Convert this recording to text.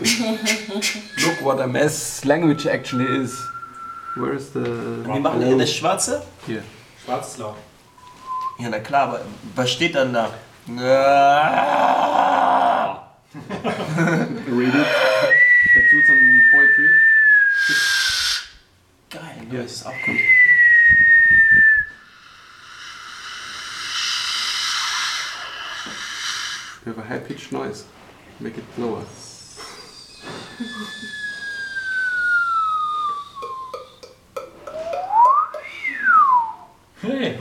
Look what a mess language actually is. Where is the... Wir machen eine schwarze? Hier. Schwarzes Loch. Ja, na klar, aber was steht dann da? Read it. Do some poetry. Geil, ja, das ist auch gut. We have a high pitched noise. Make it lower. hey.